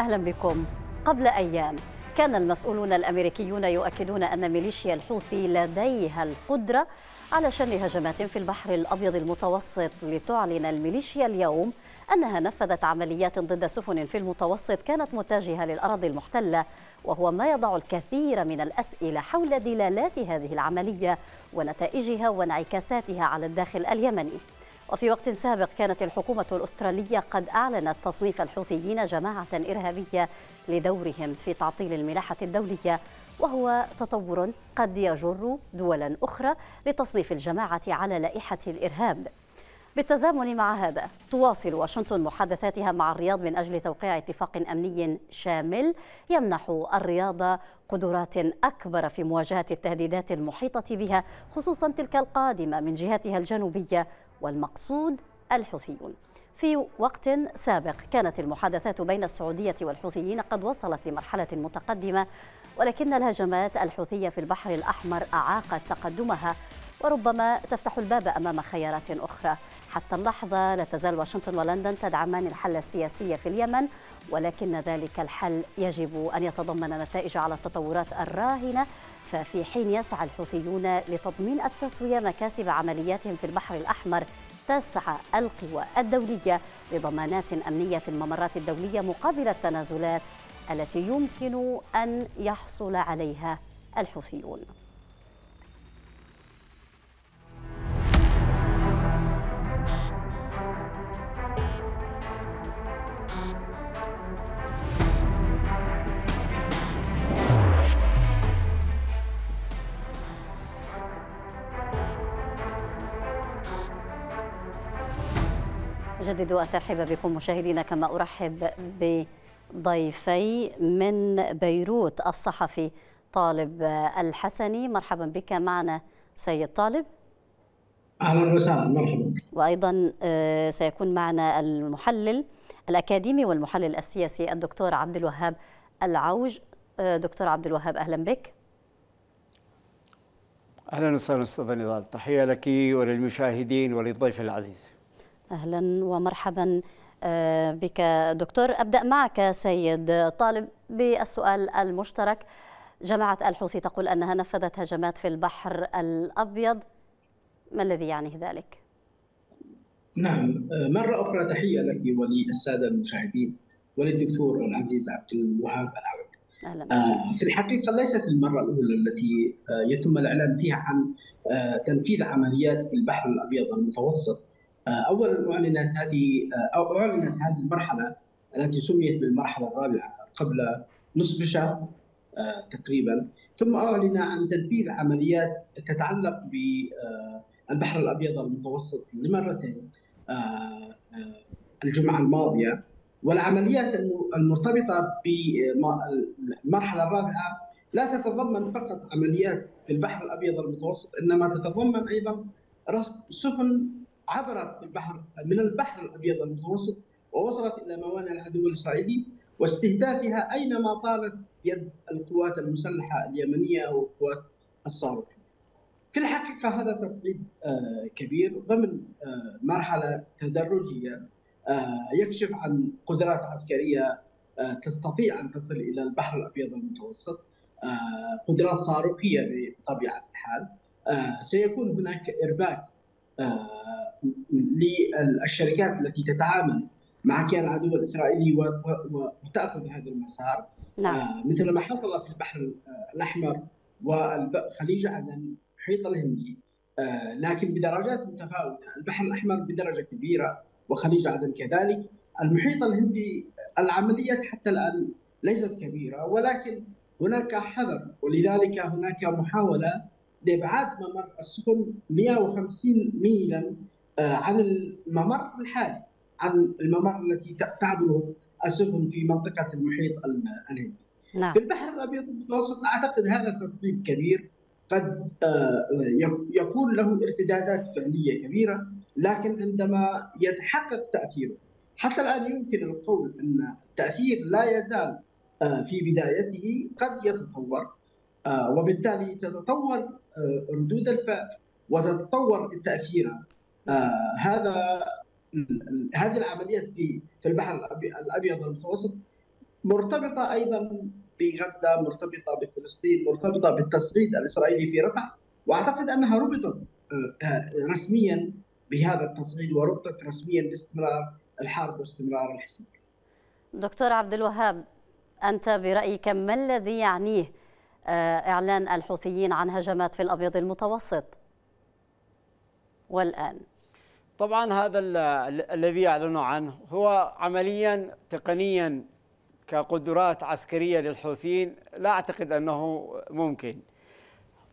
أهلا بكم. قبل أيام كان المسؤولون الأمريكيون يؤكدون أن ميليشيا الحوثي لديها القدرة على شن هجمات في البحر الأبيض المتوسط لتعلن الميليشيا اليوم أنها نفذت عمليات ضد سفن في المتوسط كانت متجهة للأراضي المحتلة وهو ما يضع الكثير من الأسئلة حول دلالات هذه العملية ونتائجها وانعكاساتها على الداخل اليمني. وفي وقت سابق كانت الحكومة الأسترالية قد أعلنت تصنيف الحوثيين جماعة إرهابية لدورهم في تعطيل الملاحة الدولية وهو تطور قد يجر دولا أخرى لتصنيف الجماعة على لائحة الإرهاب. بالتزامن مع هذا تواصل واشنطن محادثاتها مع الرياض من أجل توقيع اتفاق أمني شامل يمنح الرياض قدرات أكبر في مواجهة التهديدات المحيطة بها خصوصا تلك القادمة من جهتها الجنوبية والمقصود الحوثيون. في وقت سابق كانت المحادثات بين السعودية والحوثيين قد وصلت لمرحلة متقدمة ولكن الهجمات الحوثية في البحر الأحمر أعاقت تقدمها وربما تفتح الباب أمام خيارات أخرى. حتى اللحظة لا تزال واشنطن ولندن تدعمان الحل السياسي في اليمن ولكن ذلك الحل يجب أن يتضمن نتائج على التطورات الراهنة. ففي حين يسعى الحوثيون لتضمين التسوية مكاسب عملياتهم في البحر الأحمر تسعى القوى الدولية لضمانات أمنية في الممرات الدولية مقابل التنازلات التي يمكن أن يحصل عليها الحوثيون. أجدد الترحيب بكم مشاهدينا كما أرحب بضيفي من بيروت الصحفي طالب الحسني. مرحبا بك. معنا سيد طالب. أهلا وسهلا. مرحبا. وأيضا سيكون معنا المحلل الأكاديمي والمحلل السياسي الدكتور عبد الوهاب العوج. دكتور عبد الوهاب أهلا بك. أهلا وسهلا أستاذ نضال. تحية لك وللمشاهدين وللضيف العزيز. أهلا ومرحبا بك دكتور. أبدأ معك سيد طالب بالسؤال المشترك. جماعة الحوثي تقول أنها نفذت هجمات في البحر الأبيض. ما الذي يعنيه ذلك؟ نعم مرة أخرى تحية لك وللسادة المشاهدين وللدكتور العزيز عبد الوهاب أهلا. آه في الحقيقة ليست المرة الأولى التي آه يتم الإعلان فيها عن آه تنفيذ عمليات في البحر الأبيض المتوسط. أولا أعلنت هذه أو أعلنت هذه المرحلة التي سميت بالمرحلة الرابعة قبل نصف شهر تقريبا. ثم أعلن عن تنفيذ عمليات تتعلق بالبحر الأبيض المتوسط لمرتين الجمعة الماضية. والعمليات المرتبطة بالمرحلة الرابعة لا تتضمن فقط عمليات في البحر الأبيض المتوسط إنما تتضمن أيضا رصد سفن عبرت البحر من البحر الأبيض المتوسط ووصلت إلى موانئ العدو الاسرائيلي واستهدافها أينما طالت يد القوات المسلحة اليمنية أو القوات الصاروخيه. في الحقيقة هذا تصعيد كبير ضمن مرحلة تدرجية يكشف عن قدرات عسكرية تستطيع أن تصل إلى البحر الأبيض المتوسط قدرات صاروخية بطبيعة الحال سيكون هناك إرباك للشركات التي تتعامل مع كيان العدو الإسرائيلي وتأخذ هذا المسار. نعم. مثل ما حصل في البحر الأحمر وخليج عدن المحيط الهندي لكن بدرجات متفاوتة، البحر الأحمر بدرجة كبيرة وخليج عدن كذلك، المحيط الهندي العمليات حتى الآن ليست كبيرة ولكن هناك حذر. ولذلك هناك محاولة لابعاد ممر السفن 150 ميلا عن الممر الحالي عن الممر التي تعبره السفن في منطقة المحيط الهندي. نعم. في البحر الأبيض المتوسط أعتقد هذا تصريف كبير قد يكون له ارتدادات فعلية كبيرة لكن عندما يتحقق تأثيره حتى الآن يمكن القول أن التأثير لا يزال في بدايته قد يتطور وبالتالي تتطور ردود الفعل وتتطور التأثير هذا هذه العمليات في في البحر الأبيض المتوسط مرتبطة أيضا بغزة مرتبطة بفلسطين مرتبطة بالتصعيد الإسرائيلي في رفح وأعتقد أنها ربطت رسميا بهذا التصعيد وربطت رسميا باستمرار الحرب واستمرار الحصار. دكتور عبد الوهاب أنت برأيك ما الذي يعنيه إعلان الحوثيين عن هجمات في الأبيض المتوسط؟ والآن طبعا هذا الذي يعلنوا عنه هو عمليا تقنيا كقدرات عسكرية للحوثيين لا أعتقد أنه ممكن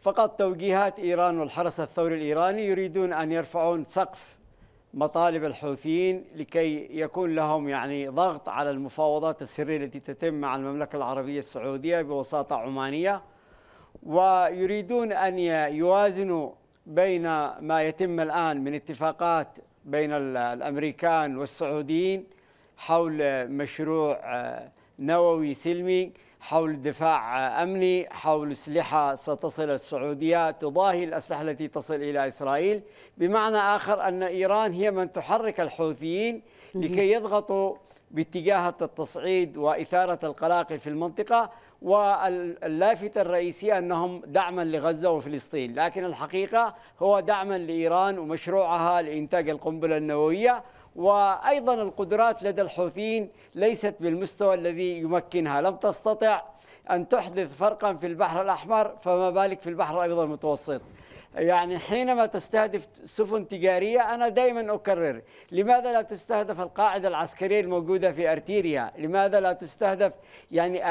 فقط توجيهات إيران والحرس الثوري الإيراني يريدون أن يرفعون سقف مطالب الحوثيين لكي يكون لهم يعني ضغط على المفاوضات السرية التي تتم مع المملكة العربية السعودية بوساطة عمانية ويريدون أن يوازنوا بين ما يتم الآن من اتفاقات بين الأمريكان والسعوديين حول مشروع نووي سلمي حول دفاع أمني حول أسلحة ستصل السعودية تضاهي الأسلحة التي تصل إلى إسرائيل. بمعنى آخر أن إيران هي من تحرك الحوثيين لكي يضغطوا باتجاه التصعيد وإثارة القلاقل في المنطقة واللافتة الرئيسية أنهم دعما لغزة وفلسطين. لكن الحقيقة هو دعما لإيران ومشروعها لإنتاج القنبلة النووية وأيضا القدرات لدى الحوثيين ليست بالمستوى الذي يمكنها. لم تستطع أن تحدث فرقا في البحر الأحمر فما بالك في البحر الأبيض المتوسط؟ يعني حينما تستهدف سفن تجارية أنا دائما أكرر لماذا لا تستهدف القاعدة العسكرية الموجودة في أرتيريا؟ لماذا لا تستهدف يعني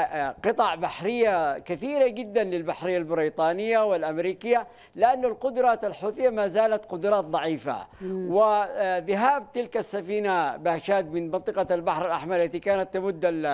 قطع بحرية كثيرة جدا للبحرية البريطانية والأمريكية؟ لأن القدرات الحوثية ما زالت قدرات ضعيفة. وذهاب تلك السفينة بهشاد من منطقة البحر الأحمر التي كانت تمد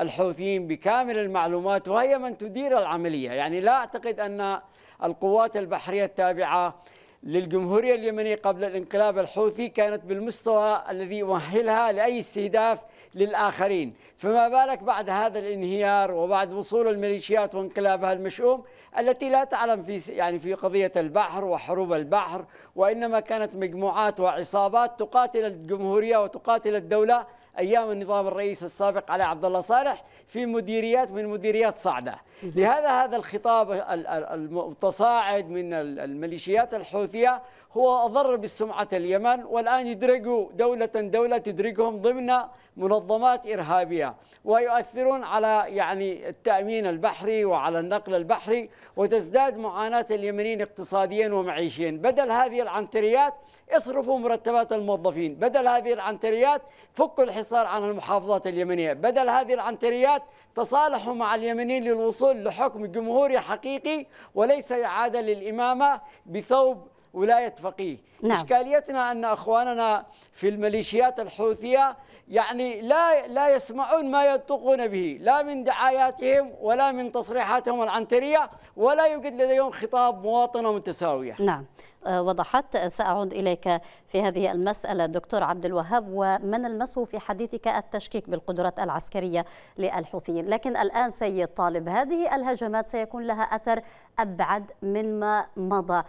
الحوثيين بكامل المعلومات وهي من تدير العملية. يعني لا أعتقد أن القوات البحرية التابعة للجمهورية اليمنية قبل الانقلاب الحوثي كانت بالمستوى الذي يؤهلها لأي استهداف للآخرين. فما بالك بعد هذا الانهيار وبعد وصول الميليشيات وانقلابها المشؤوم التي لا تعلم في يعني في قضية البحر وحروب البحر وإنما كانت مجموعات وعصابات تقاتل الجمهورية وتقاتل الدولة أيام النظام الرئيس السابق علي عبد الله صالح في مديريات من مديريات صعدة. لهذا هذا الخطاب المتصاعد من الميليشيات الحوثية هو أضر بالسمعه اليمن والآن يدرجوا دولة دولة تدرجهم ضمن منظمات إرهابية ويؤثرون على يعني التأمين البحري وعلى النقل البحري وتزداد معاناة اليمنيين اقتصاديا ومعيشيا. بدل هذه العنتريات اصرفوا مرتبات الموظفين. بدل هذه العنتريات فكوا الحصار عن المحافظات اليمنية. بدل هذه العنتريات تصالحوا مع اليمنيين للوصول لحكم جمهوري حقيقي وليس إعادة للإمامة بثوب ولاية فقيه. نعم. إشكاليتنا أن أخواننا في الميليشيات الحوثية يعني لا لا يسمعون ما ينطقون به لا من دعاياتهم ولا من تصريحاتهم العنترية ولا يوجد لديهم خطاب مواطنه متساوية. نعم. آه، وضحت سأعود إليك في هذه المسألة دكتور عبد الوهاب وما نلمسه في حديثك التشكيك بالقدرات العسكرية للحوثيين. لكن الآن سيد طالب هذه الهجمات سيكون لها أثر أبعد مما مضى.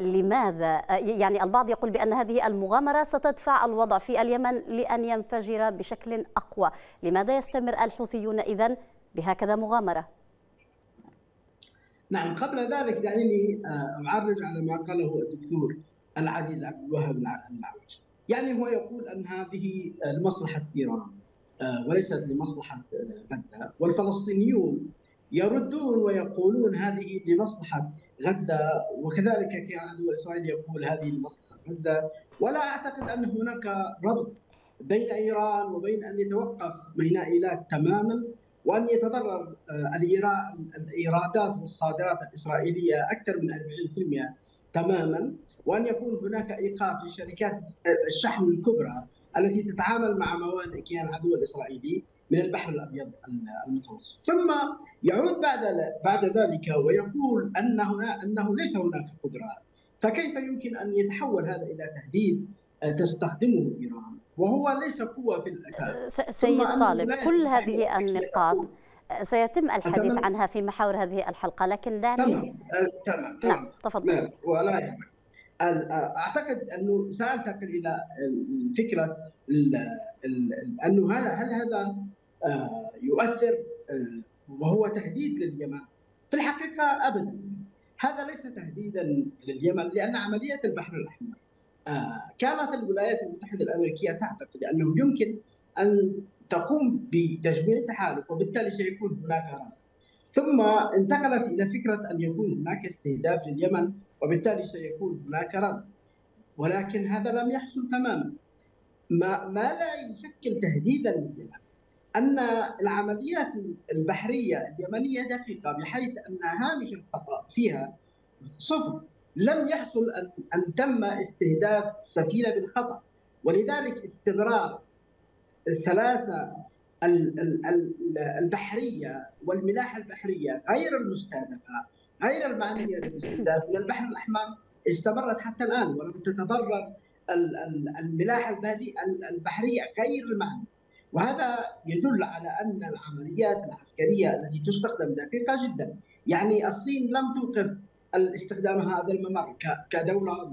لماذا؟ يعني البعض يقول بأن هذه المغامرة ستدفع الوضع في اليمن لأن ينفجر بشكل أقوى. لماذا يستمر الحوثيون إذن بهكذا مغامرة؟ نعم قبل ذلك دعيني أعرج على ما قاله الدكتور العزيز عبد الوهاب المعوج يعني هو يقول أن هذه لمصلحة إيران وليست لمصلحة غزة والفلسطينيون يردون ويقولون هذه لمصلحة غزة وكذلك كان العدو الاسرائيلي يقول هذه لمصلحه غزة. ولا أعتقد أن هناك ربط بين إيران وبين أن يتوقف ميناء ايلات تماما وأن يتضرر آه، الإيرادات والصادرات الإسرائيلية أكثر من 40% تماما وأن يكون هناك إيقاف لشركات الشحن الكبرى التي تتعامل مع موانئ كيان العدو الاسرائيلي من البحر الأبيض المتوسط. ثم يعود بعد بعد ذلك ويقول انه أنه ليس هناك قدرات فكيف يمكن أن يتحول هذا إلى تهديد تستخدمه إيران؟ وهو ليس قوة في الأساس. سيد طالب كل هذه النقاط سيتم الحديث عنها في محاور هذه الحلقة لكن دعني تمام. تمام نعم تفضل. نعم ولا يهمك. أعتقد أنه سأنتقل إلى الفكرة أنه هل هذا يؤثر وهو تهديد لليمن. في الحقيقة ابدا هذا ليس تهديدا لليمن لأن عملية البحر الأحمر كانت الولايات المتحدة الأمريكية تعتقد أنه يمكن أن تقوم بتجميع تحالف وبالتالي سيكون هناك رد ثم انتقلت إلى فكرة أن يكون هناك استهداف لليمن وبالتالي سيكون هناك رد ولكن هذا لم يحصل تماما. ما, ما لا يشكل تهديدا لليمن. أن العمليات البحرية اليمنية دقيقة بحيث أن هامش الخطأ فيها صفر. لم يحصل أن تم استهداف سفينة بالخطأ. ولذلك استمرار السلاسة البحرية والملاحة البحرية غير المستهدفة غير المعنية بالاستهداف من البحر الأحمر استمرت حتى الآن ولم تتضرر الملاحة البحرية غير المعنية. وهذا يدل على أن العمليات العسكرية التي تستخدم دقيقة جدا. يعني الصين لم توقف الاستخدام هذا الممر. كدولة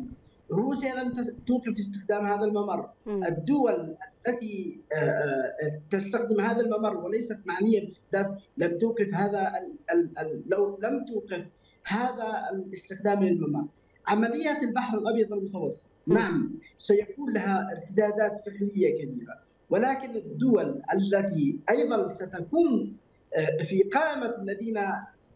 روسيا لم توقف استخدام هذا الممر. الدول التي آه، آه، تستخدم هذا الممر وليست معنيه باستخدام لم توقف هذا لو لم توقف هذا الاستخدام للممر. عمليات البحر الأبيض المتوسط. نعم سيكون لها ارتدادات فعلية كبيرة. ولكن الدول التي أيضا ستكون آه، في قائمه الذين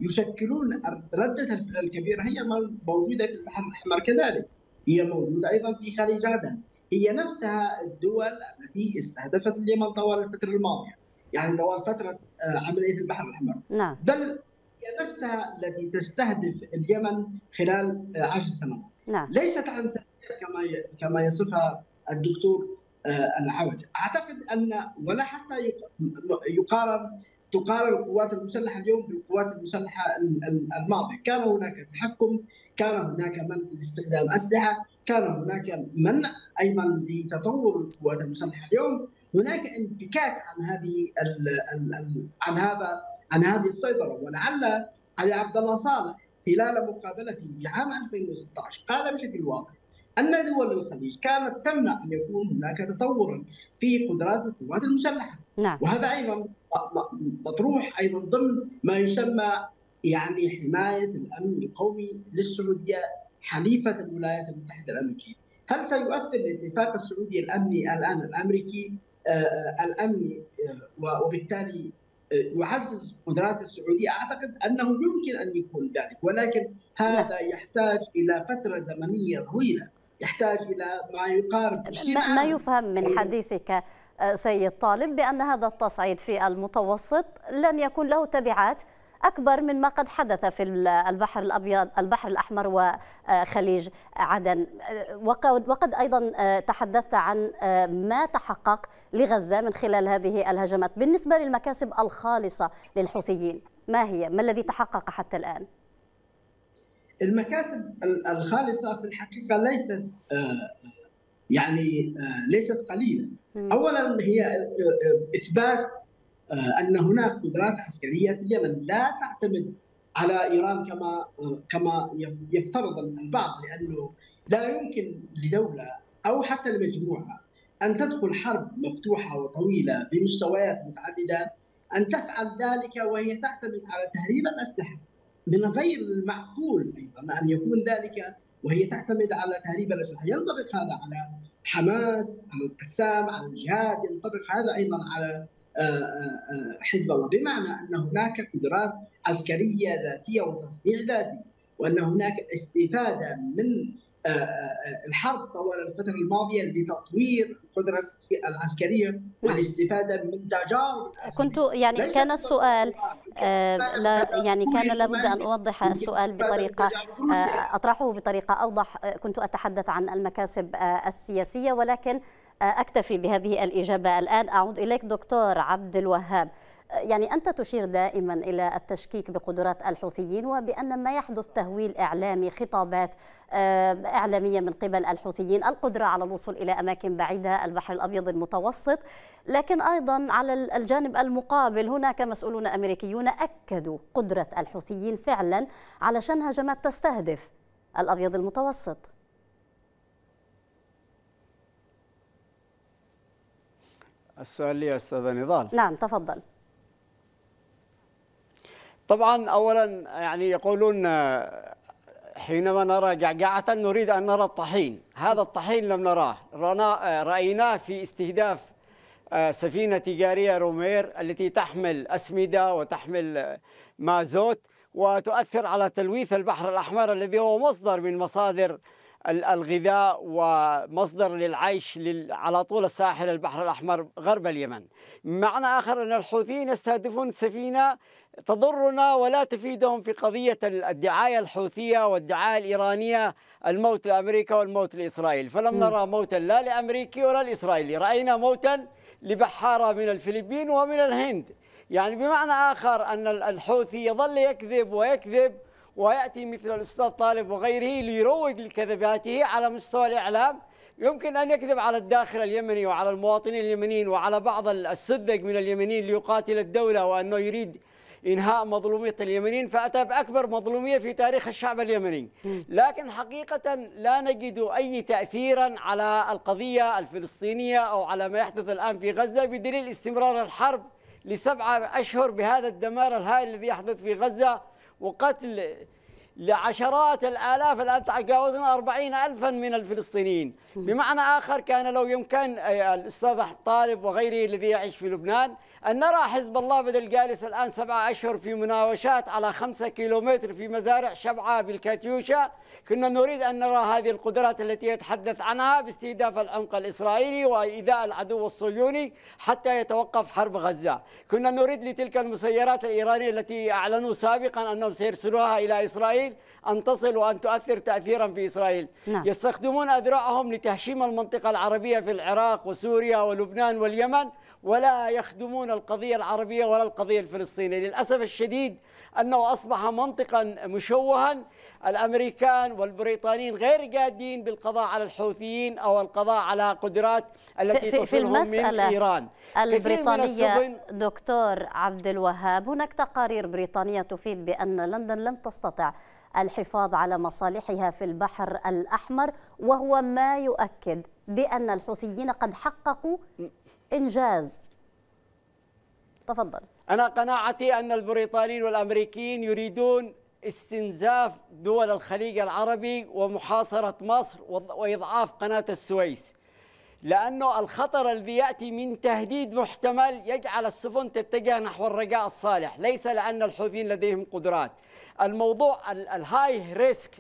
يشكلون ردة الفعل الكبيرة هي موجودة في البحر الأحمر كذلك. هي موجودة أيضا في خليج عدن هي نفسها الدول التي استهدفت اليمن طوال الفترة الماضية. يعني طوال فترة آه، عملية البحر الأحمر. نعم. بل هي نفسها التي تستهدف اليمن خلال آه، عشر سنوات. نعم. ليست عن كما كما يصفها الدكتور العوج أعتقد أن ولا حتى يقارن تقارن القوات المسلحة اليوم بالقوات المسلحة الماضية، كان هناك تحكم، كان هناك منع لاستخدام أسلحة، كان هناك منع أيضا لتطور القوات المسلحة اليوم، هناك انفكاك عن هذه ال ال ال عن هذا عن هذه السيطرة. ولعل علي عبد الله صالح خلال مقابلته في عام 2016 قال بشكل واضح ان دول الخليج كانت تمنع أن يكون هناك تطورا في قدرات القوات المسلحة نعم. وهذا أيضا مطروح أيضا ضمن ما يسمى يعني حماية الأمن القومي للسعودية حليفة الولايات المتحدة الأمريكية. هل سيؤثر الاتفاق السعودي الأمني الآن الأمريكي آه، آه، الأمني آه، وبالتالي يعزز قدرات السعودية أعتقد أنه يمكن أن يكون ذلك ولكن هذا نعم. يحتاج إلى فترة زمنية طويلة يحتاج إلى ما يقارب ما, ما يفهم من حديثك سيد طالب بأن هذا التصعيد في المتوسط لن يكون له تبعات أكبر من ما قد حدث في البحر الأبيض البحر الأحمر وخليج عدن وقد, وقد أيضا تحدثت عن ما تحقق لغزة من خلال هذه الهجمات بالنسبة للمكاسب الخالصة للحوثيين ما هي؟ ما الذي تحقق حتى الآن؟ المكاسب الخالصة في الحقيقة ليست يعني ليست قليلة. أولا هي إثبات آه، أن هناك قدرات عسكرية في اليمن لا تعتمد على إيران كما كما يفترض البعض لأنه لا يمكن لدولة أو حتى لمجموعة أن تدخل حرب مفتوحة وطويلة بمستويات متعددة أن تفعل ذلك وهي تعتمد على تهريب الأسلحة. من غير المعقول أيضا أن يكون ذلك وهي تعتمد على تهريب الأسلحة. ينطبق هذا على حماس على القسام على الجهاد ينطبق هذا أيضا على حزب الله. بمعنى أن هناك قدرات عسكرية ذاتية وتصنيع ذاتي وأن هناك استفادة من آه، آه، الحرب طوال الفترة الماضية لتطوير القدرة العسكرية والاستفادة من تجارب كنت يعني كان السؤال آه لا يعني كان لابد أن أوضح السؤال بطريقة آه أطرحه بطريقة أوضح. كنت أتحدث عن المكاسب آه السياسية ولكن أكتفي بهذه الإجابة الآن. أعود إليك دكتور عبد الوهاب. يعني أنت تشير دائما إلى التشكيك بقدرات الحوثيين وبأن ما يحدث تهويل إعلامي خطابات آه، إعلامية من قبل الحوثيين القدرة على الوصول إلى أماكن بعيدة البحر الأبيض المتوسط. لكن أيضا على الجانب المقابل هناك مسؤولون أمريكيون أكدوا قدرة الحوثيين فعلا علشان هجمات تستهدف الأبيض المتوسط. السؤال لي أستاذ نضال. نعم تفضل. طبعا أولا يعني يقولون حينما نرى جعجعة نريد أن نرى الطحين. هذا الطحين لم نراه. رأيناه في استهداف آه، سفينة تجارية رومير التي تحمل أسمدة وتحمل مازوت وتؤثر على تلويث البحر الأحمر الذي هو مصدر من مصادر الغذاء ومصدر للعيش على طول الساحل البحر الأحمر غرب اليمن. معنى آخر أن الحوثيين يستهدفون سفينة تضرنا ولا تفيدهم في قضية الدعاية الحوثية والدعاية الإيرانية الموت لأمريكا والموت لإسرائيل. فلم نرى موتا لا لأمريكي ولا لإسرائيلي. رأينا موتا لبحارة من الفلبين ومن الهند. يعني بمعنى آخر أن الحوثي يظل يكذب ويكذب ويأتي مثل الأستاذ طالب وغيره ليروج لكذباته على مستوى الإعلام. يمكن أن يكذب على الداخل اليمني وعلى المواطنين اليمنيين وعلى بعض السذج من اليمنيين ليقاتل الدولة وأنه يريد إنهاء مظلومية اليمنيين. فأتى بأكبر مظلومية في تاريخ الشعب اليمني. لكن حقيقة لا نجد أي تأثيرا على القضية الفلسطينية أو على ما يحدث الآن في غزة بدليل استمرار الحرب لسبعة أشهر بهذا الدمار الهائل الذي يحدث في غزة. وقتل لعشرات الآلاف الآن تجاوزنا أربعين ألفا من الفلسطينيين. بمعنى آخر كان لو يمكن الأستاذ طالب وغيره الذي يعيش في لبنان أن نرى حزب الله بدل جالس الآن سبعة أشهر في مناوشات على خمسة كيلومتر في مزارع شبعة بالكاتيوشا. كنا نريد أن نرى هذه القدرات التي يتحدث عنها باستهداف العمق الإسرائيلي وإيذاء العدو الصهيوني حتى يتوقف حرب غزة. كنا نريد لتلك المسيرات الإيرانية التي أعلنوا سابقا أنهم سيرسلوها إلى إسرائيل أن تصل وأن تؤثر تأثيرا في إسرائيل. نعم. يستخدمون أذرعهم لتهشيم المنطقة العربية في العراق وسوريا ولبنان واليمن ولا يخدمون القضية العربية ولا القضية الفلسطينية. للأسف الشديد أنه أصبح منطقا مشوها. الأمريكان والبريطانيين غير جادين بالقضاء على الحوثيين أو القضاء على قدرات التي في تصلهم في من إيران. البريطانية دكتور عبد الوهاب هناك تقارير بريطانية تفيد بأن لندن لم تستطع الحفاظ على مصالحها في البحر الأحمر وهو ما يؤكد بأن الحوثيين قد حققوا إنجاز. تفضل. أنا قناعتي أن البريطانيين والأمريكيين يريدون استنزاف دول الخليج العربي ومحاصرة مصر وإضعاف قناة السويس. لأنه الخطر الذي يأتي من تهديد محتمل يجعل السفن تتجه نحو الرجاء الصالح. ليس لأن الحوثيين لديهم قدرات. الموضوع ال high risk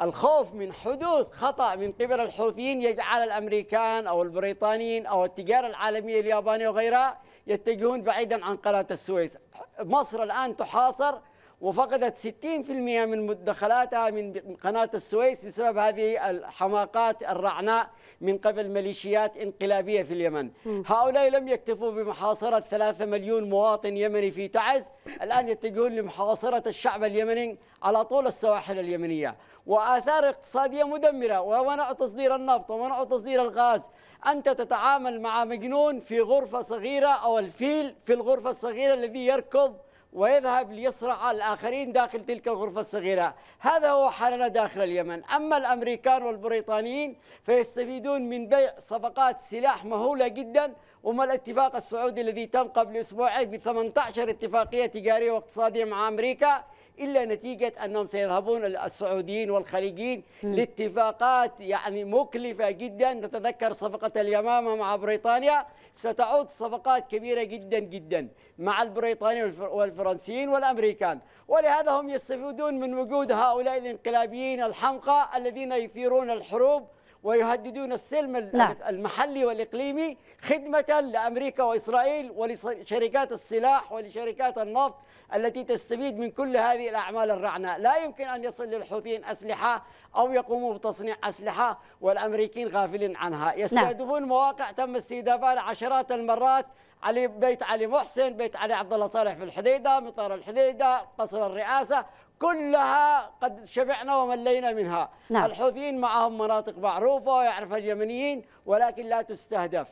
الخوف من حدوث خطأ من قبل الحوثيين يجعل الأمريكان أو البريطانيين أو التجارة العالمية اليابانية وغيرها يتجهون بعيدا عن قناة السويس. مصر الآن تحاصر وفقدت 60% من مدخلاتها من قناة السويس بسبب هذه الحماقات الرعناء من قبل ميليشيات انقلابية في اليمن. هؤلاء لم يكتفوا بمحاصرة 3 مليون مواطن يمني في تعز الآن يتجهون لمحاصرة الشعب اليمني على طول السواحل اليمنية. وآثار اقتصادية مدمرة ومنع تصدير النفط ومنع تصدير الغاز. أنت تتعامل مع مجنون في غرفة صغيرة أو الفيل في الغرفة الصغيرة الذي يركض ويذهب ليصرع الآخرين داخل تلك الغرفة الصغيرة. هذا هو حالنا داخل اليمن. أما الأمريكان والبريطانيين فيستفيدون من بيع صفقات سلاح مهولة جدا وما الاتفاق السعودي الذي تم قبل أسبوعين ب 18 اتفاقية تجارية واقتصادية مع أمريكا إلا نتيجة أنهم سيذهبون السعوديين والخليجيين لاتفاقات يعني مكلفة جدا. نتذكر صفقة اليمامة مع بريطانيا؟ ستعود صفقات كبيرة جدا جدا مع البريطانيين والفرنسيين والأمريكان. ولهذا هم يستفيدون من وجود هؤلاء الانقلابيين الحمقى الذين يثيرون الحروب ويهددون السلم نعم. المحلي والإقليمي خدمة لأمريكا وإسرائيل ولشركات السلاح ولشركات النفط التي تستفيد من كل هذه الأعمال الرعناء. لا يمكن أن يصل للحوثيين أسلحة أو يقوموا بتصنيع أسلحة والأمريكيين غافلين عنها. نعم. يستهدفون مواقع تم استهدافها عشرات المرات. علي بيت علي محسن بيت علي عبد الله صالح في الحديدة مطار الحديدة قصر الرئاسة. كلها قد شبعنا وملينا منها. نعم. الحوثيين معهم مناطق معروفة ويعرفها اليمنيين ولكن لا تستهدف.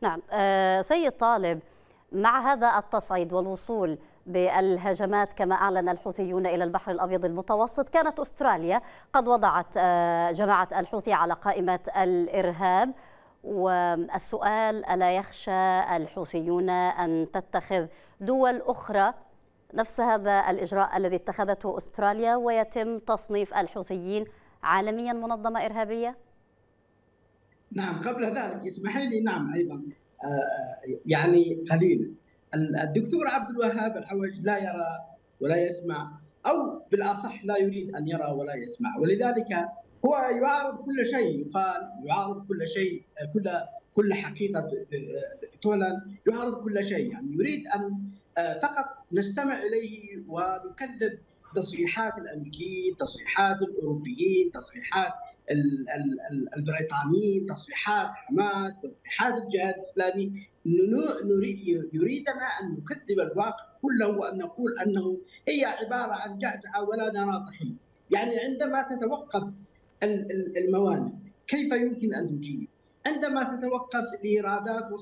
نعم. آه سيد طالب مع هذا التصعيد والوصول بالهجمات كما أعلن الحوثيون إلى البحر الأبيض المتوسط. كانت أستراليا قد وضعت آه جماعة الحوثي على قائمة الإرهاب. والسؤال ألا يخشى الحوثيون أن تتخذ دول أخرى نفس هذا الإجراء الذي اتخذته أستراليا ويتم تصنيف الحوثيين عالميا منظمة إرهابية؟ نعم قبل ذلك اسمح لي نعم أيضا يعني قليلا. الدكتور عبد الوهاب العوج لا يرى ولا يسمع أو بالأصح لا يريد أن يرى ولا يسمع. ولذلك هو يعارض كل شيء يقال يعارض كل شيء كل كل حقيقة تعلن يعارض كل شيء. يعني يريد أن فقط نستمع إليه ونكذب تصريحات الأمريكيين، تصريحات الأوروبيين، تصريحات البريطانيين تصريحات حماس تصريحات الجهاد الإسلامي. يريدنا أن نكذب الواقع كله وأن نقول أنه هي عبارة عن جعجعه ولا نرى طحين يعني عندما تتوقف الموانئ كيف يمكن أن تجيب؟ عندما تتوقف الإيرادات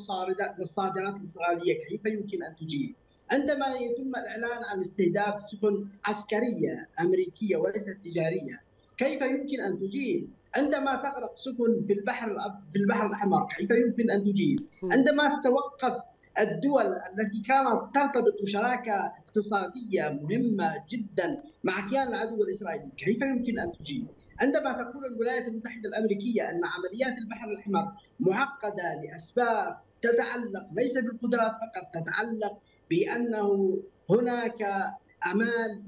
والصادرات الإسرائيلية كيف يمكن أن تجيب؟ عندما يتم الإعلان عن استهداف سفن عسكرية أمريكية وليست تجارية كيف يمكن أن تجيب؟ عندما تغرق سفن في البحر في البحر الأحمر كيف يمكن أن تجيب؟ عندما تتوقف الدول التي كانت ترتبط بشراكة اقتصادية مهمة جدا مع كيان العدو الإسرائيلي، كيف يمكن أن تجيب؟ عندما تقول الولايات المتحدة الأمريكية أن عمليات البحر الأحمر معقدة لأسباب تتعلق ليس بالقدرات فقط تتعلق بأنه هناك أمان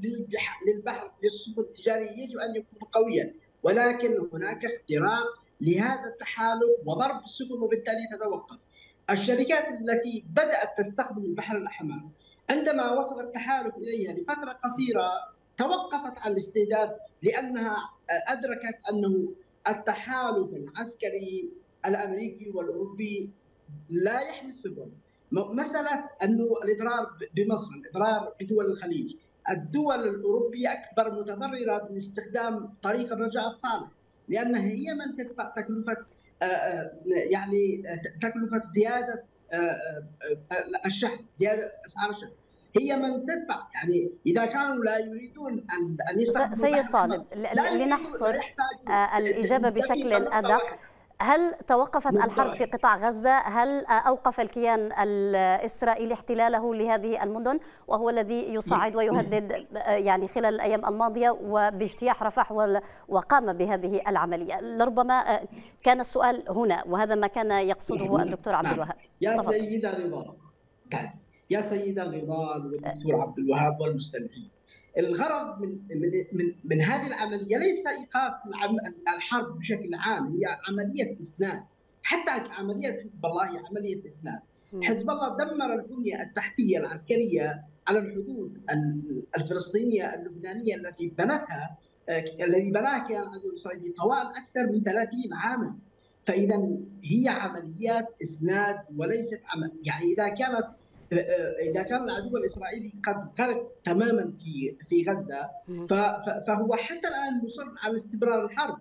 للبحر للسفن التجارية يجب أن يكون قويا ولكن هناك اختراق لهذا التحالف وضرب السفن وبالتالي تتوقف. الشركات التي بدأت تستخدم البحر الأحمر عندما وصل التحالف إليها لفترة قصيرة توقفت عن الاستهداف لأنها أدركت أنه التحالف العسكري الأمريكي والأوروبي لا يحمي السفن مساله أنه الإضرار بمصر، الإضرار بدول الخليج، الدول الأوروبية أكبر متضررة من استخدام طريق الرجاء الصالح لأنها هي من تدفع تكلفة يعني تكلفة زيادة الشحن، زيادة أسعار الشحن. هي من تدفع يعني إذا كانوا لا يريدون أن أن يستخدموا سيد طالب لنحصر الإجابة بشكل أدق. هل توقفت الحرب في قطاع غزة؟ هل أوقف الكيان الإسرائيلي احتلاله لهذه المدن؟ وهو الذي يصعد ويهدد يعني خلال الأيام الماضية وباجتياح رفح وقام بهذه العملية. لربما كان السؤال هنا وهذا ما كان يقصده الدكتور عبد الوهاب. يا سيدة رضا يا سيدة رضا والدكتور عبد الوهاب والمستمعين. الغرض من من من, من هذه العملية ليس إيقاف الحرب بشكل عام هي عملية إسناد. حتى عملية حزب الله هي عملية إسناد. حزب الله دمر البنية التحتية العسكرية على الحدود الفلسطينية اللبنانية التي بنتها الذي بناها كيان العدو الاسرائيلي طوال أكثر من 30 عاما. فإذا هي عمليات إسناد وليست عمل يعني إذا كانت إذا كان العدو الإسرائيلي قد غرق تماما في في غزة فهو حتى الآن مصر على استمرار الحرب.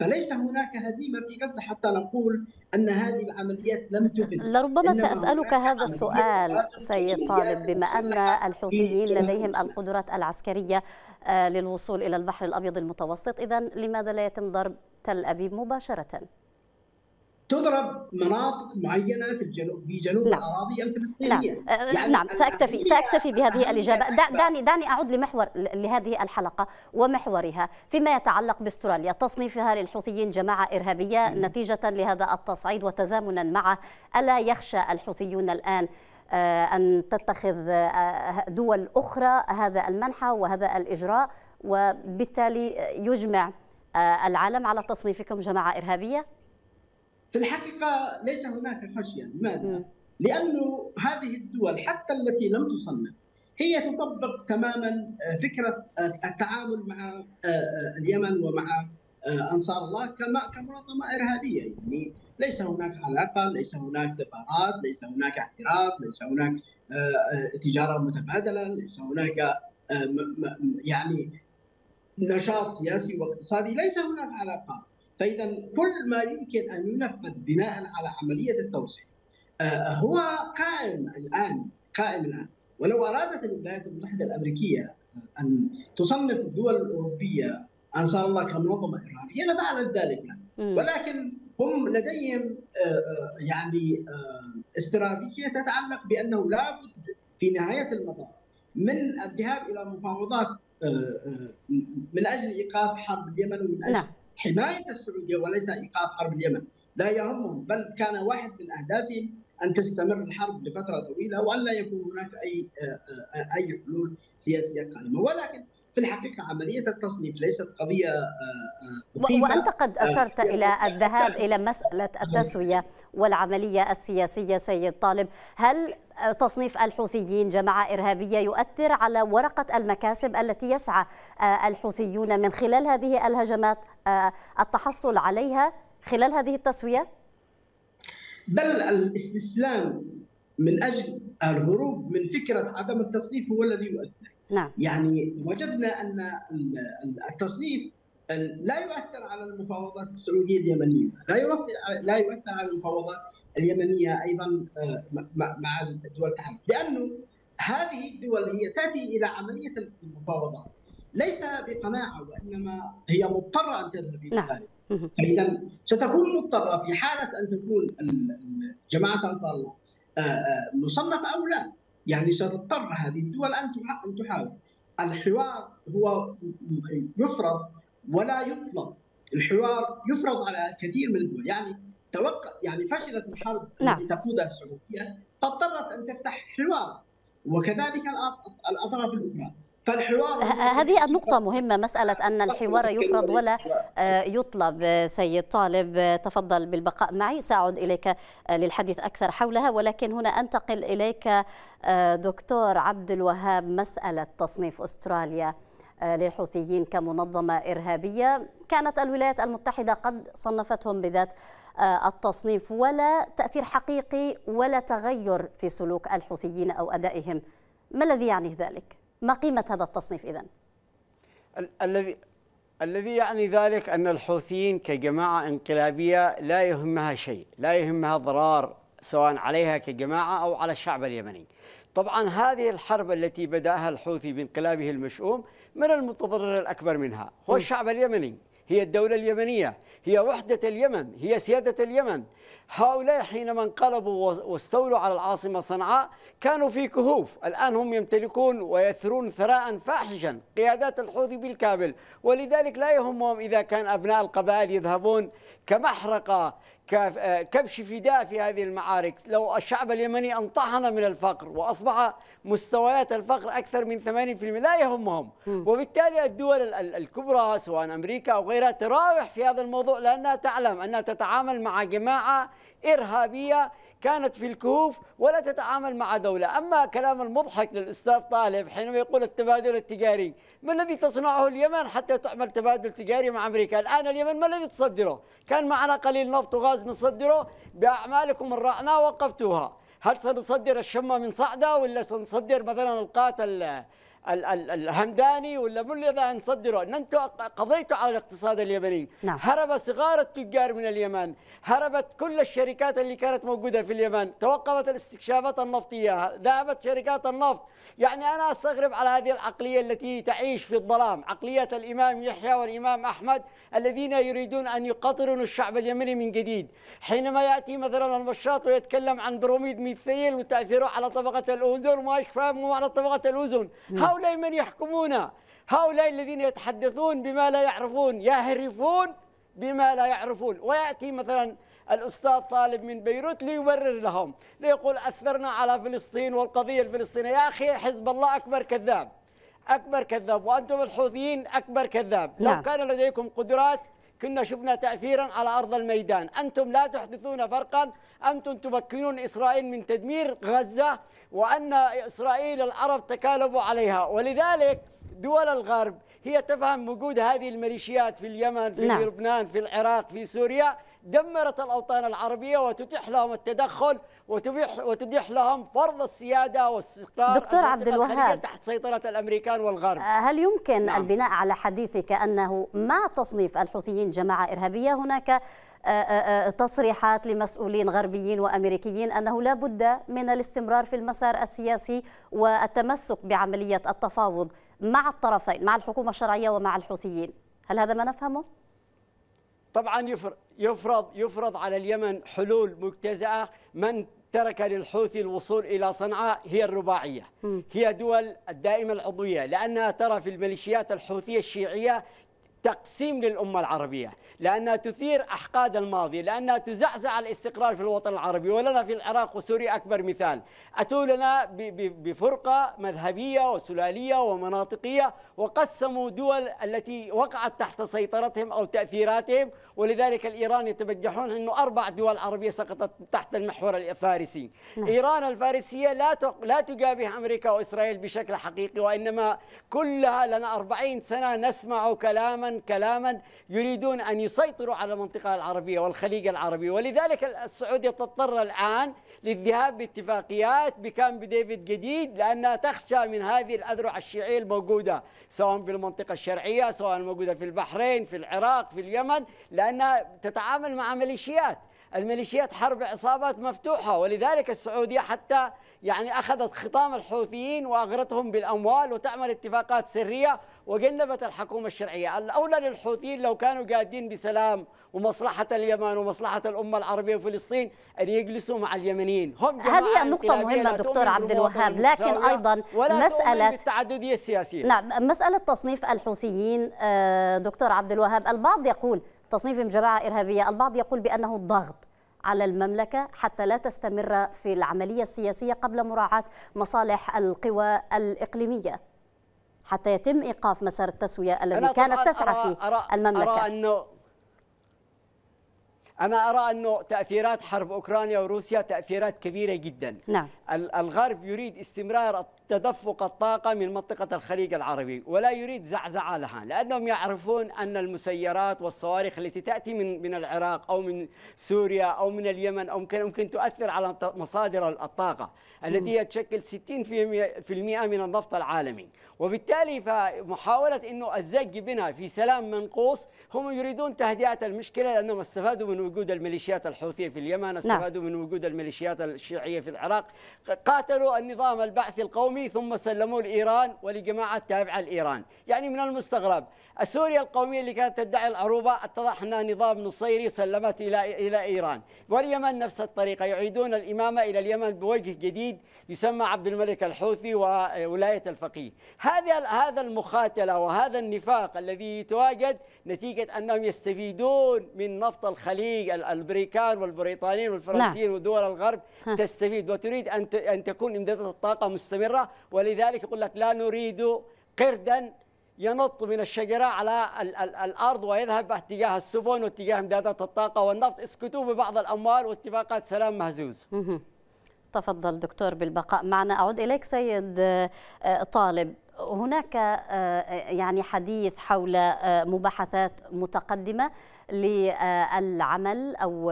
فليس هناك هزيمة في غزة حتى نقول أن هذه العمليات لم تفد. لربما سأسألك هذا السؤال سيد طالب بما أن الحوثيين لديهم القدرات العسكرية للوصول إلى البحر الأبيض المتوسط. اذا لماذا لا يتم ضرب تل أبيب مباشرة؟ تضرب مناطق معينة في الجنوب في جنوب نعم. الأراضي الفلسطينية. نعم. يعني نعم. ساكتفي سأكتفي بهذه الإجابة. دعني دعني أعود لمحور لهذه الحلقة ومحورها. فيما يتعلق باستراليا تصنيفها للحوثيين جماعة إرهابية م. نتيجة لهذا التصعيد وتزامنا معه. ألا يخشى الحوثيون الآن أن تتخذ دول أخرى هذا المنحى وهذا الإجراء؟ وبالتالي يجمع العالم على تصنيفكم جماعة إرهابية؟ في الحقيقة ليس هناك خشية. لماذا؟ لأنه هذه الدول حتى التي لم تصنف هي تطبق تماما فكرة التعامل مع اليمن ومع أنصار الله كما كمنظمة إرهابية. يعني ليس هناك علاقة ليس هناك سفارات ليس هناك اعتراف ليس هناك تجارة متبادلة ليس هناك يعني نشاط سياسي واقتصادي. ليس هناك علاقات فاذا كل ما يمكن أن ينفذ بناء على عملية التوسيع هو قائم الآن قائم الآن. ولو أرادت الولايات المتحدة الأمريكية أن تصنف الدول الأوروبية أنصار الله كمنظمة إرهابية لفعلت ذلك ولكن هم لديهم يعني استراتيجية تتعلق بأنه لابد في نهاية المطاف من الذهاب إلى مفاوضات من أجل إيقاف حرب اليمن ومن أجل نعم. حماية السعودية وليس إيقاف حرب اليمن. لا يهمهم بل كان واحد من أهدافهم أن تستمر الحرب لفترة طويلة وأن لا يكون هناك أي أي حلول سياسية قائمه ولكن في الحقيقة عملية التصنيف ليست قضية وأنت قد أشرت إلى الذهاب إلى مسألة التسوية والعملية السياسية سيد طالب هل تصنيف الحوثيين جماعة إرهابية يؤثر على ورقة المكاسب التي يسعى الحوثيون من خلال هذه الهجمات التحصل عليها خلال هذه التسوية؟ بل الاستسلام من أجل الهروب من فكرة عدم التصنيف هو الذي يؤثر. نعم. يعني وجدنا أن التصنيف لا يؤثر على المفاوضات السعودية اليمنية، لا يؤثر لا يؤثر على المفاوضات اليمنية أيضا مع الدول التحالف، لأنه هذه الدول هي تأتي إلى عملية المفاوضات ليس بقناعة وإنما هي مضطرة أن تذهب إلى نعم. ذلك. فاذا ستكون مضطرة في حالة أن تكون جماعة أنصار الله مصنفة أو لا يعني ستضطر هذه الدول أن أن تحاول الحوار هو يفرض ولا يطلب الحوار يفرض على كثير من الدول. يعني توقع يعني فشلت الحرب نعم. التي تقودها السعودية فاضطرت أن تفتح حوار. وكذلك الأطراف الأخرى. فالحوار هذه النقطة مهمة مسألة أن الحوار يفرض ولا آه، يطلب سيد طالب تفضل بالبقاء معي سأعود إليك آه، للحديث أكثر حولها ولكن هنا أنتقل إليك آه، دكتور عبد الوهاب مسألة تصنيف أستراليا للحوثيين كمنظمة إرهابية كانت الولايات المتحدة قد صنفتهم بذات التصنيف ولا تأثير حقيقي ولا تغير في سلوك الحوثيين أو أدائهم ما الذي يعني ذلك؟ ما قيمة هذا التصنيف إذن؟ الذي الذي يعني ذلك أن الحوثيين كجماعة انقلابية لا يهمها شيء لا يهمها ضرار سواء عليها كجماعة أو على الشعب اليمني. طبعا هذه الحرب التي بدأها الحوثي بانقلابه المشؤوم من المتضرر الأكبر منها هو الشعب اليمني. هي الدولة اليمنية هي وحدة اليمن هي سيادة اليمن. هؤلاء حينما انقلبوا واستولوا على العاصمة صنعاء كانوا في كهوف. الآن هم يمتلكون ويثرون ثراء فاحشا قيادات الحوثي بالكامل. ولذلك لا يهمهم إذا كان أبناء القبائل يذهبون كمحرقة كبش فداء في هذه المعارك. لو الشعب اليمني انطحن من الفقر وأصبح مستويات الفقر أكثر من 80% لا يهمهم. وبالتالي الدول الكبرى سواء أمريكا أو غيرها تراوح في هذا الموضوع لأنها تعلم أنها تتعامل مع جماعة إرهابية كانت في الكهوف ولا تتعامل مع دولة. أما كلام المضحك للأستاذ طالب حينما يقول التبادل التجاري ما الذي تصنعه اليمن حتى تعمل تبادل تجاري مع أمريكا؟ الآن اليمن ما الذي تصدره؟ كان معنا قليل نفط وغاز نصدره بأعمالكم الرعناء وقفتوها. هل سنصدر الشمة من صعدة ولا سنصدر مثلا القاتل الهمداني ولا من الذي نصدره. إن أنتم قضيتوا على الاقتصاد اليمني. نعم. هرب صغار التجار من اليمن. هربت كل الشركات اللي كانت موجودة في اليمن. توقفت الاستكشافات النفطية. ذهبت شركات النفط. يعني أنا أستغرب على هذه العقلية التي تعيش في الظلام. عقلية الإمام يحيى والإمام أحمد الذين يريدون أن يقطروا الشعب اليمني من جديد. حينما يأتي مثلا المشاط ويتكلم عن بروميد ميثيل وتأثيره على طبقة الأوزون وما يفهموا على طبقة الأوزون. نعم. هؤلاء من يحكمون هؤلاء الذين يتحدثون بما لا يعرفون يهرفون بما لا يعرفون. ويأتي مثلا الأستاذ طالب من بيروت ليبرر لهم ليقول أثرنا على فلسطين والقضية الفلسطينية. يا أخي حزب الله أكبر كذاب أكبر كذاب وأنتم الحوثيين أكبر كذاب. نعم. لو كان لديكم قدرات كنا شفنا تأثيرا على أرض الميدان. أنتم لا تحدثون فرقا. أنتم تمكنون إسرائيل من تدمير غزة وأن إسرائيل العرب تكالبوا عليها. ولذلك دول الغرب هي تفهم وجود هذه الميليشيات في اليمن في نعم. لبنان في العراق في سوريا. دمرت الأوطان العربية وتتيح لهم التدخل وتبيح وتتيح لهم فرض السيادة والاستقرار دكتور عبد الوهاب. تحت سيطرة الأمريكان والغرب. هل يمكن نعم. البناء على حديثك أنه مع تصنيف الحوثيين جماعة إرهابية هناك آه، آه، آه، تصريحات لمسؤولين غربيين وأمريكيين أنه لا بد من الاستمرار في المسار السياسي والتمسك بعملية التفاوض مع الطرفين مع الحكومة الشرعية ومع الحوثيين؟ هل هذا ما نفهمه؟ طبعا يفرض يفرض على اليمن حلول مجتزأة من ترك للحوثي الوصول إلى صنعاء هي الرباعية. هي دول الدائمة العضوية لأنها ترى في الميليشيات الحوثية الشيعية تقسيم للأمة العربية لأنها تثير أحقاد الماضي لأنها تزعزع الاستقرار في الوطن العربي. ولنا في العراق وسوريا أكبر مثال. أتوا لنا بفرقة مذهبية وسلالية ومناطقية وقسموا دول التي وقعت تحت سيطرتهم أو تأثيراتهم. ولذلك الإيران يتبجحون أنه أربع دول عربية سقطت تحت المحور الفارسي. نعم. إيران الفارسية لا لا تجابه أمريكا وإسرائيل بشكل حقيقي وإنما كلها لنا أربعين سنة نسمع كلاما كلاما يريدون أن يسيطروا على المنطقة العربية والخليج العربي. ولذلك السعودية تضطر الآن للذهاب باتفاقيات بكامب ديفيد جديد لأنها تخشى من هذه الأذرع الشيعية الموجودة سواء في المنطقة الشرعية سواء موجودة في البحرين في العراق في اليمن لأنها تتعامل مع ميليشيات. الميليشيات حرب عصابات مفتوحة ولذلك السعودية حتى يعني أخذت خطام الحوثيين وأغرتهم بالأموال وتعمل اتفاقات سرية وجنبت الحكومة الشرعية. الأولى للحوثيين لو كانوا قادين بسلام ومصلحة اليمن ومصلحة الأمة العربية وفلسطين أن يجلسوا مع اليمنيين. هم هذه نقطة مهمة دكتور عبد الوهاب لكن أيضا ولا مسألة بالتعددية السياسية. نعم مسألة تصنيف الحوثيين آه، دكتور عبد الوهاب البعض يقول تصنيفهم جماعة إرهابية البعض يقول بأنه ضغط. على المملكة حتى لا تستمر في العملية السياسية قبل مراعاة مصالح القوى الإقليمية. حتى يتم إيقاف مسار التسوية الذي كانت تسعى فيه المملكة أرى أنه أنا أرى أنه تأثيرات حرب أوكرانيا وروسيا تأثيرات كبيرة جدا. نعم. الغرب يريد استمرار تدفق الطاقة من منطقة الخليج العربي ولا يريد زعزعة لها لأنهم يعرفون أن المسيرات والصواريخ التي تأتي من من العراق أو من سوريا أو من اليمن أو ممكن ممكن تؤثر على مصادر الطاقة التي هي تشكل 60% من النفط العالمي. وبالتالي فمحاولة أنه الزج بنا في سلام منقوص هم يريدون تهدئة المشكلة لأنهم استفادوا من وجود الميليشيات الحوثية في اليمن نعم. استفادوا نعم. من وجود الميليشيات الشيعية في العراق قاتلوا النظام البعثي القومي ثم سلموه لإيران ولجماعة تابعة لإيران يعني من المستغرب سوريا القومية اللي كانت تدعي العروبة اتضح أنها نظام نصيري سلمت إلى إلى إيران واليمن نفس الطريقة يعيدون الإمامة إلى اليمن بوجه جديد يسمى عبد الملك الحوثي وولاية الفقيه هذا هذا المخاتلة وهذا النفاق الذي يتواجد نتيجة أنهم يستفيدون من نفط الخليج الأمريكان والبريطانيين والفرنسيين نعم. ودول الغرب ها. تستفيد وتريد أن أن تكون إمدادات الطاقة مستمرة ولذلك يقول لك لا نريد قردا ينط من الشجرة على ال ال الأرض ويذهب اتجاه السفن واتجاه امدادات الطاقة والنفط. اسكتوا ببعض الأموال واتفاقات سلام مهزوز. تفضل دكتور بالبقاء. معنا أعود إليك سيد آه، طالب. هناك آه، يعني حديث حول آه، مباحثات متقدمة للعمل أو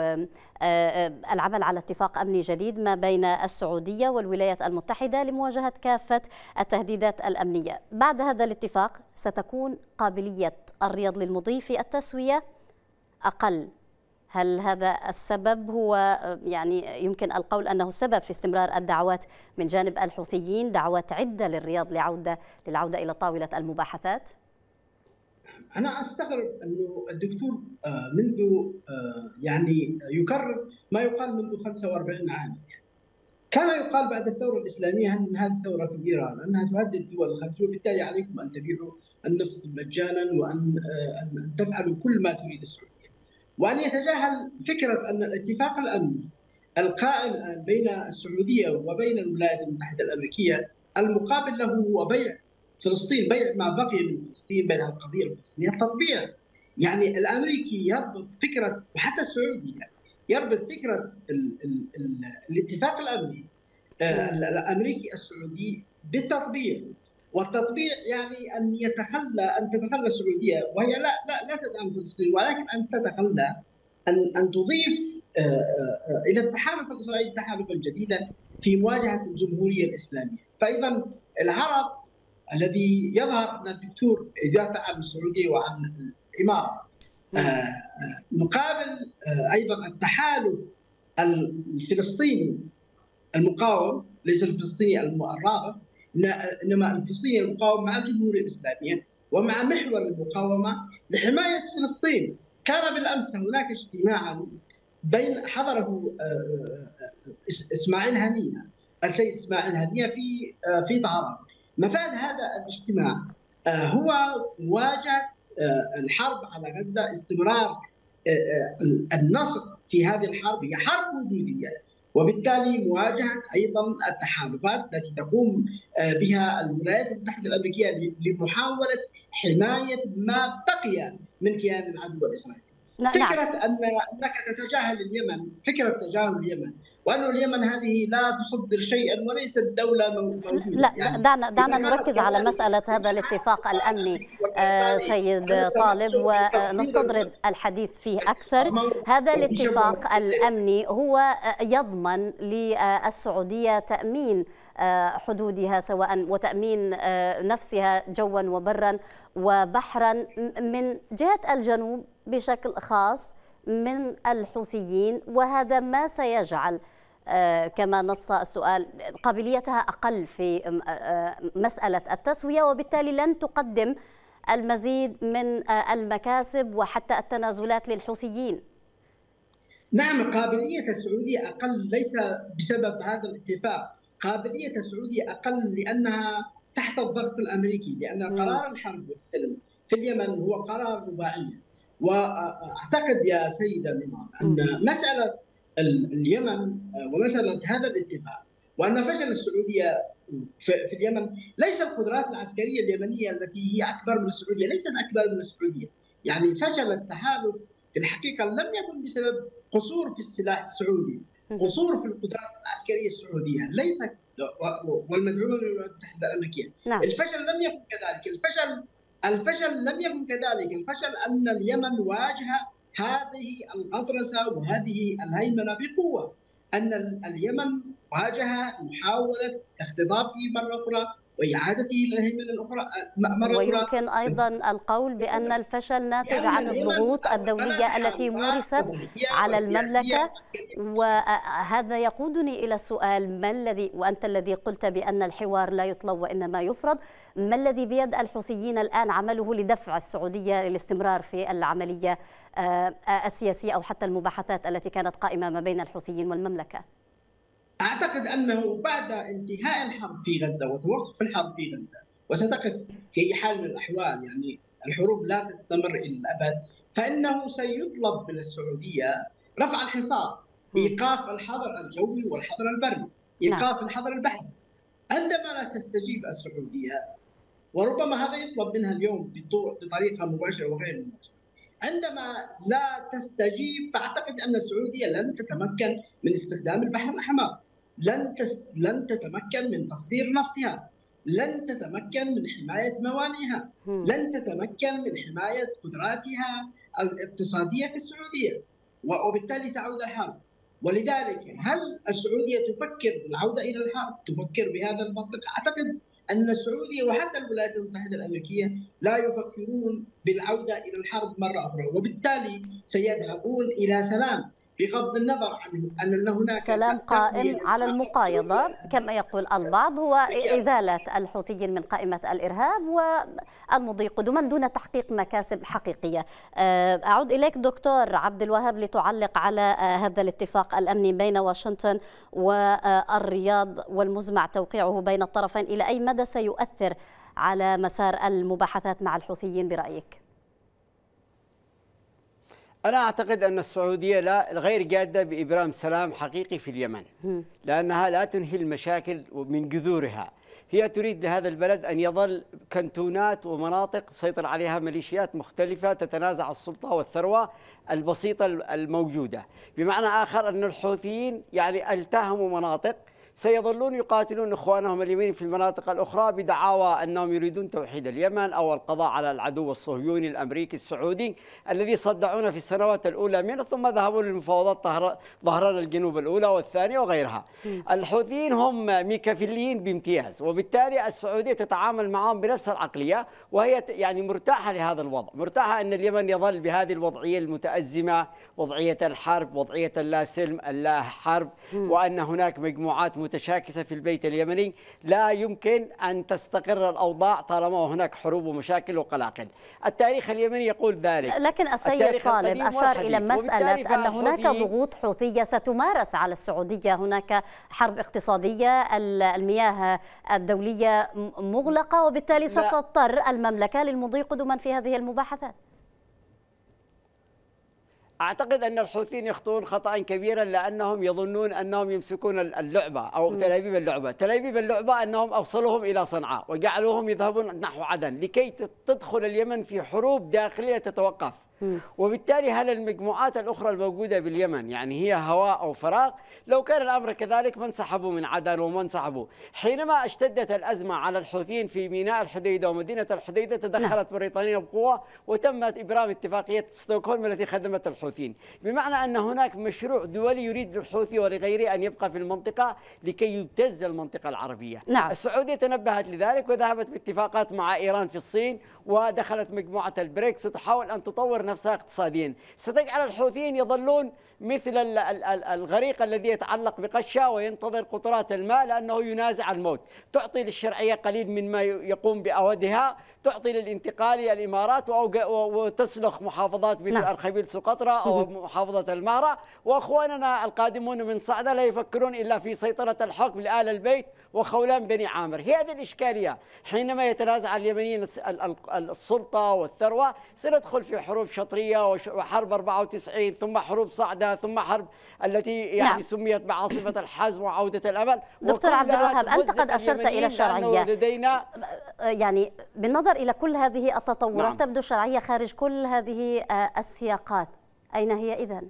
العمل على اتفاق أمني جديد ما بين السعودية والولايات المتحدة لمواجهة كافة التهديدات الأمنية بعد هذا الاتفاق ستكون قابلية الرياض للمضي في التسوية أقل هل هذا السبب هو يعني يمكن القول أنه السبب في استمرار الدعوات من جانب الحوثيين دعوات عدة للرياض لعودة للعودة إلى طاولة المباحثات؟ أنا أستغرب إنه الدكتور آه، منذ آه، يعني يكرر ما يقال منذ 45 عام كان يقال بعد الثورة الإسلامية أن هذه ثوره في إيران أنها تهدد الدول الخليجيه وبالتالي عليكم أن تبيعوا النفط مجانا وأن آه، أن تفعلوا كل ما تريد السعودية. وأن يتجاهل فكرة أن الاتفاق الأمني القائم الان بين السعودية وبين الولايات المتحدة الأمريكية المقابل له هو بيع فلسطين بيع ما بقي من فلسطين بيع القضية الفلسطينيه تطبيع يعني الأمريكي يربط فكره وحتى السعودي يعني يربط فكرة ال ال ال الاتفاق الأمني آه، الأمريكي السعودي بالتطبيع. والتطبيع يعني أن يتخلى أن تتخلى السعودية. وهي لا لا لا تدعم فلسطين ولكن أن تتخلى ان أن تضيف آه، آه، إلى التحالف الإسرائيلي التحالفا جديدا في مواجهة الجمهورية الإسلامية، فإذا العرب الذي يظهر أن الدكتور يدافع عن السعودية وعن الإمارة. نعم. آه، مقابل أيضا التحالف الفلسطيني المقاوم ليس الفلسطيني الراغب إنما الفلسطيني المقاوم مع الجمهوريه الاسلاميه ومع محور المقاومة لحماية فلسطين. كان بالأمس هناك اجتماعا بين حضره إسماعيل هنية السيد إسماعيل هنية في في طهران. مفاد هذا الاجتماع هو مواجهه الحرب على غزة استمرار النصر في هذه الحرب هي حرب وجودية وبالتالي مواجهة أيضا التحالفات التي تقوم بها الولايات المتحدة الأمريكية لمحاولة حماية ما بقي من كيان العدو الإسرائيلي. نعم. فكرة أن أنك تتجاهل اليمن، فكرة تجاهل اليمن. وأن اليمن هذه لا تصدر شيئا وليست دولة موجودة. لا يعني دعنا دعنا نركز على مسألة هذا الاتفاق الأمني آه سيد طالب ونستطرد الحديث فيه أكثر. هذا الاتفاق الأمني هو يضمن للسعودية تأمين حدودها سواء وتأمين نفسها جوا وبرا وبحرا من جهة الجنوب بشكل خاص من الحوثيين وهذا ما سيجعل كما نص السؤال قابليتها أقل في مسألة التسوية وبالتالي لن تقدم المزيد من المكاسب وحتى التنازلات للحوثيين. نعم قابلية السعودية أقل ليس بسبب هذا الاتفاق، قابلية السعودية أقل لأنها تحت الضغط الأمريكي لأن قرار الحرب والسلم في اليمن هو قرار رباعي وأعتقد يا سيدة نمار أن مسألة اليمن ومسألة هذا الاتفاق وأن فشل السعودية في اليمن ليس القدرات العسكرية اليمنية التي هي أكبر من السعودية ليست أكبر من السعودية. يعني فشل التحالف في الحقيقة لم يكن بسبب قصور في السلاح السعودي قصور في القدرات العسكرية السعودية. ليس والمدعومة من الولايات المتحدة الأمريكية. نعم. الفشل لم يكن كذلك. الفشل الفشل لم يكن كذلك. الفشل أن اليمن واجه هذه الغطرسة وهذه الهيمنة بقوة. أن اليمن واجه محاولة اختطافه مرة أخرى واعادته إلى الهيمنه الأخرى مرة ويمكن أيضا القول بأن الفشل ناتج عن الضغوط الدولية التي مورست على المملكة وهذا يقودني إلى السؤال ما الذي وأنت الذي قلت بأن الحوار لا يطلب وإنما يفرض ما الذي بيد الحوثيين الآن عمله لدفع السعودية للاستمرار في العملية السياسية أو حتى المباحثات التي كانت قائمة ما بين الحوثيين والمملكة؟ أعتقد أنه بعد انتهاء الحرب في غزة وتوقف الحرب في غزة وستقف في أي حال من الأحوال يعني الحروب لا تستمر إلى الابد فإنه سيطلب من السعودية رفع الحصار ايقاف الحظر الجوي والحظر البري ايقاف نعم. الحظر البحري. عندما لا تستجيب السعودية وربما هذا يطلب منها اليوم بطريقة مباشرة وغير مباشرة. عندما لا تستجيب فأعتقد أن السعودية لن تتمكن من استخدام البحر الأحمر. لن تس... لن تتمكن من تصدير نفطها. لن تتمكن من حماية موانئها. لن تتمكن من حماية قدراتها الاقتصادية في السعودية. وبالتالي تعود الحرب. ولذلك هل السعودية تفكر بالعودة إلى الحرب؟ تفكر بهذا المنطق؟ أعتقد أن السعودية وحتى الولايات المتحدة الأمريكية لا يفكرون بالعودة إلى الحرب مرة أخرى. وبالتالي سيذهبون إلى سلام. بغض النظر عن أن هناك سلام قائم على المقايضة كما يقول البعض هو إزالة الحوثيين من قائمة الإرهاب والمضي قدما دون تحقيق مكاسب حقيقية. أعود إليك دكتور عبد الوهاب لتعلق على هذا الاتفاق الأمني بين واشنطن والرياض والمزمع توقيعه بين الطرفين إلى أي مدى سيؤثر على مسار المباحثات مع الحوثيين برأيك؟ أنا أعتقد أن السعودية لا غير جادة بإبرام سلام حقيقي في اليمن لأنها لا تنهي المشاكل من جذورها. هي تريد لهذا البلد أن يظل كنتونات ومناطق تسيطر عليها ميليشيات مختلفة تتنازع السلطة والثروة البسيطة الموجودة. بمعنى آخر أن الحوثيين يعني التهموا مناطق سيظلون يقاتلون إخوانهم اليمين في المناطق الأخرى بدعاوى أنهم يريدون توحيد اليمن أو القضاء على العدو الصهيوني الأمريكي السعودي الذي صدعونا في السنوات الأولى منه ثم ذهبوا للمفاوضات ظهران الجنوب الأولى والثانية وغيرها. الحوثيين هم ميكافيليين بامتياز وبالتالي السعودية تتعامل معهم بنفس العقلية وهي يعني مرتاحة لهذا الوضع، مرتاحة أن اليمن يظل بهذه الوضعية المتأزمة، وضعية الحرب، وضعية اللا سلم، اللا حرب، وأن هناك مجموعات متشاكسة في البيت اليمني لا يمكن أن تستقر الأوضاع طالما هناك حروب ومشاكل وقلاقل. التاريخ اليمني يقول ذلك. لكن السيد طالب أشار إلى مسألة أن هناك ضغوط حوثية ستمارس على السعودية. هناك حرب اقتصادية المياه الدولية مغلقة وبالتالي ستضطر المملكة للمضي قدما في هذه المباحثات. أعتقد أن الحوثيين يخطئون خطا كبيرا لأنهم يظنون أنهم يمسكون اللعبة أو تلابيب اللعبة، تلابيب اللعبة أنهم أوصلوهم إلى صنعاء وجعلوهم يذهبون نحو عدن لكي تدخل اليمن في حروب داخلية تتوقف. وبالتالي هل المجموعات الأخرى الموجودة باليمن يعني هي هواء أو فراغ؟ لو كان الأمر كذلك ما انسحبوا من عدن وما انسحبوا حينما اشتدت الأزمة على الحوثيين في ميناء الحديدة ومدينة الحديدة تدخلت نعم. بريطانيا بقوة وتم إبرام اتفاقية ستوكهولم التي خدمت الحوثيين. بمعنى أن هناك مشروع دولي يريد للحوثي ولغيره أن يبقى في المنطقة لكي يبتز المنطقة العربية. نعم. السعودية تنبهت لذلك وذهبت باتفاقات مع إيران في الصين ودخلت مجموعة البريكس وتحاول أن تطور نفسها اقتصاديا. ستجعل الحوثيين يظلون مثل الغريق الذي يتعلق بقشة وينتظر قطرات الماء لأنه ينازع الموت. تعطي للشرعية قليل من ما يقوم بأودها. تعطي للانتقالي الإمارات وتسلخ محافظات مثل نعم. أرخبيل سقطرى أو محافظة المهرة. وأخواننا القادمون من صعدة لا يفكرون إلا في سيطرة الحكم لآل البيت وخولان بني عامر. هي هذه الإشكالية. حينما يتنازع اليمنيين السلطة والثروة سندخل في حروب شطرية وحرب 94 ثم حروب صعدة ثم حرب التي يعني نعم. سميت بعاصفة الحزم وعودة الأمل دكتور عبد الوهاب أنت قد أشرت إلى الشرعية لدينا يعني بالنظر إلى كل هذه التطورات نعم. تبدو الشرعية خارج كل هذه السياقات أين هي إذن؟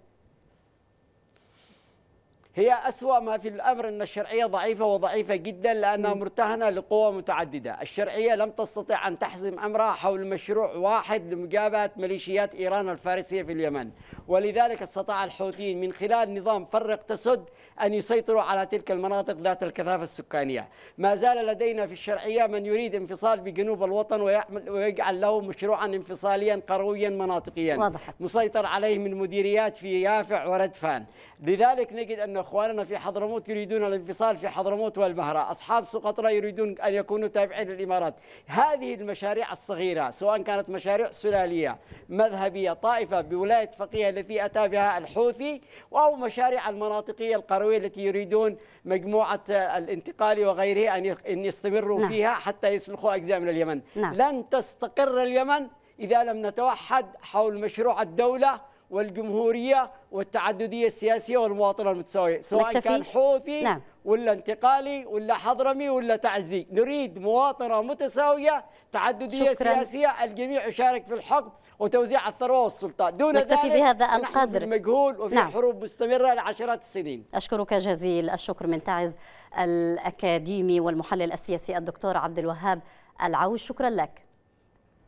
هي أسوأ ما في الأمر أن الشرعية ضعيفة وضعيفة جدا لأنها مرتهنة لقوى متعددة. الشرعية لم تستطع أن تحزم أمرها حول مشروع واحد لمجابهة ميليشيات إيران الفارسية في اليمن. ولذلك استطاع الحوثيين من خلال نظام فرق تسد أن يسيطروا على تلك المناطق ذات الكثافة السكانية. ما زال لدينا في الشرعية من يريد انفصال بجنوب الوطن ويجعل له مشروعا انفصاليا قرويا مناطقيا. واضح. مسيطر عليه من مديريات في يافع وردفان. لذلك نجد أن إخواننا في حضرموت يريدون الانفصال في حضرموت والمهرة أصحاب سقطرى يريدون أن يكونوا تابعين للإمارات. هذه المشاريع الصغيرة سواء كانت مشاريع سلالية مذهبية طائفة بولاية فقيه التي أتى بها الحوثي أو مشاريع المناطقية القروية التي يريدون مجموعة الانتقال وغيره أن يستمروا نعم. فيها حتى يسلخوا أجزاء من اليمن نعم. لن تستقر اليمن إذا لم نتوحد حول مشروع الدولة والجمهورية والتعددية السياسية والمواطنة المتساوية سواء مكتفي. كان حوثي نعم. ولا انتقالي ولا حضرمي ولا تعزي نريد مواطنة متساوية تعددية شكرا. سياسية الجميع يشارك في الحكم وتوزيع الثروة والسلطات دون ذلك بهذا القدر في المجهول وفي نعم. حروب مستمرة لعشرات السنين أشكرك جزيل الشكر من تعز الأكاديمي والمحلل السياسي الدكتور عبد الوهاب العوش شكرا لك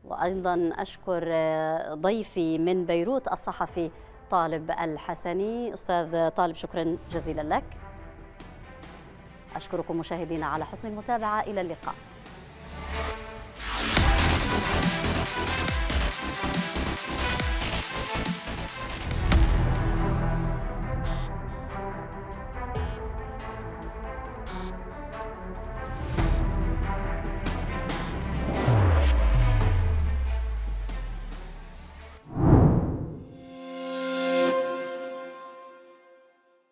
وأيضا أشكر ضيفي من بيروت الصحفي طالب الحسني. أستاذ طالب شكرا جزيلا لك. أشكركم مشاهدينا على حسن المتابعة. إلى اللقاء.